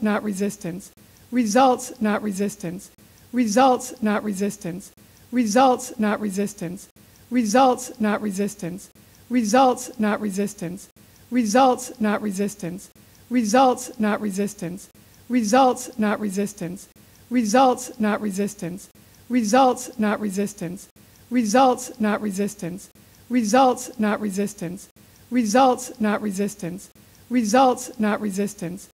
not resistance, results, not resistance, results, not resistance, results, not resistance, results, not resistance, results, not resistance, results, not resistance, results, not resistance, results, not resistance, results, not resistance, results, not resistance, results, not resistance, results, not resistance, results, not resistance, results, not resistance,